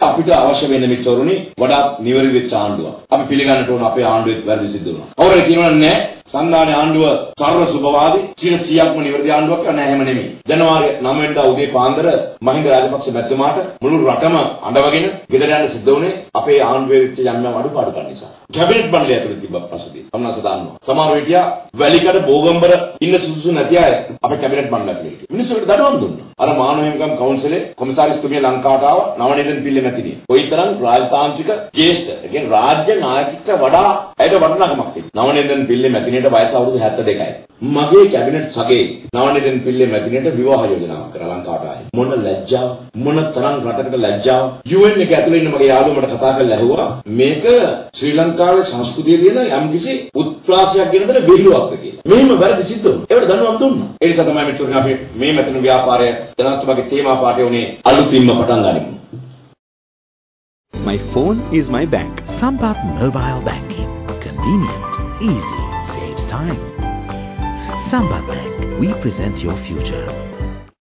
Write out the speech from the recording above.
අපිට අවශ්‍ය වෙන මිත්‍රවරුනි වඩාත් නිවැරදි වෙච්ච ආණ්ඩුවක්. අපි පිළිගන්නට ඕන අපේ ආණ්ඩුවේ වැරදි සිද්ධ වුණා. කවුරුහරි කියනවා නෑ සංධානයේ ආණ්ඩුව සර්ව සුභවාදී 100%ක්ම නිවැරදි ආණ්ඩුවක් කරන්න හැම නෙමෙයි. ජනවාරි 9 වෙනිදා උදේ පාන්දර මහින්ද රාජපක්ෂ මැතිතුමාට මුළු රටම අඬවගෙන ගෙදර යන්න සිද්ධ වුණේ අපේ ආණ්ඩුවේ වෙච්ච යම් යම් අඩුපාඩුකම් නිසා. කැබිනට් මණ්ඩලය ඇතුළේ තිබ්බ ප්‍රශ්නේ. කමනස දාන්නවා. සමහර විටියා වැලිකඩ බෝගම්බර ඉන්න සුදුසු නැති අය අපේ කැබිනට් මණ්ඩලය ඇතුළේ. මිනිස්සුන්ට දඩුවම් දුන්නා. අර මානව හිමිකම් කවුන්සිලේ කොමසාරිස්තුමිය ලංකාවට ආව නවනිදන් පිල්ලේ මැතිණිය. කොයිතරම් රාජතාන්ත්‍රික ජ්‍යෙෂ්ඨ, ඒ කියන්නේ රාජ්‍ය නායකත්වයට වඩා ඇයට වටිනාකමක් තිබෙනවා. නවනිදන් පිල්ලේ මැතිණියට වයස අවුරුදු 72යි. මගේ කැබිනට් සගේ නවනිදන් පිල්ලේ මැතිණියට විවාහ යෝජනාවක් කරා ලංකාවට ආයේ. මොන ලැජ්ජාව, මොන තරම් රටකට ලැජ්ජාව. UN එක ඇතුලේ ඉන්න මගේ යාළුවා මට කතා කරලා ඇහුවා මේක ශ්‍රී ලංකාවේ සංස්කෘතියේ තියෙන යම්කිසි උත්ප්‍රාසයක් ගෙන දෙන බිහිලුවක්ද කියලා. මෙහෙම වැරදි සිද්ධ වුණා. ඒකට දඬුවම් දුන්නා. ඒ නිසා තමයි මෙතුණු අපි මේ මෙතන ව්‍යාපාරය ජනාධිපතිගේ තේමා පාඩේ උනේ අලුතින්ම පටන් ගනිමු. My phone is my bank. Sampath Mobile Banking. Convenient, easy, saves time. Sampath Bank. We present your future.